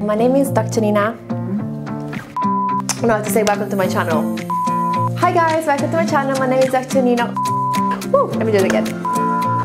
My name is Dr. Nina. I know how to say welcome to my channel. Hi guys, welcome to my channel. My name is Dr. Nina. Woo, let me do it again.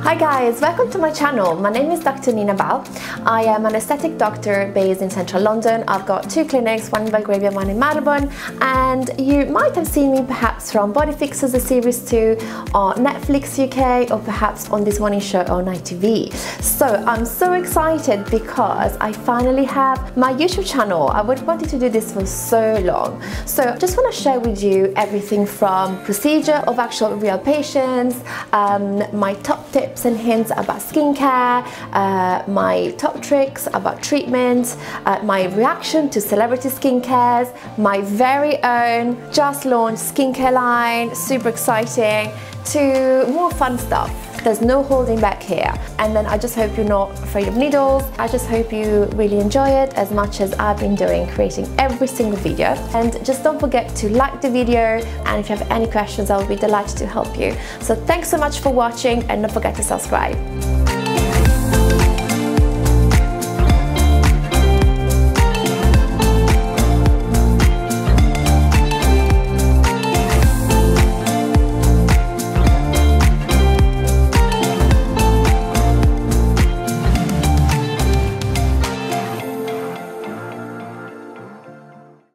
Hi guys, welcome to my channel. My name is Dr. Nina Bal. I am an aesthetic doctor based in central London. I've got two clinics, one in Belgravia, one in Marylebone, and you might have seen me perhaps from Body Fixers, the series 2, on Netflix UK, or perhaps on this morning show on ITV. So I'm so excited because I finally have my YouTube channel. I would wanted to do this for so long. So I just want to share with you everything from procedure of actual real patients, um, my top tips tips and hints about skincare, uh, my top tricks about treatments, uh, my reaction to celebrity skincare, my very own just launched skincare line, super exciting, to more fun stuff. There's no holding back here. And then I just hope you're not afraid of needles. I just hope you really enjoy it as much as I've been doing creating every single video. And just don't forget to like the video. And if you have any questions, I will be delighted to help you. So thanks so much for watching and don't forget to subscribe.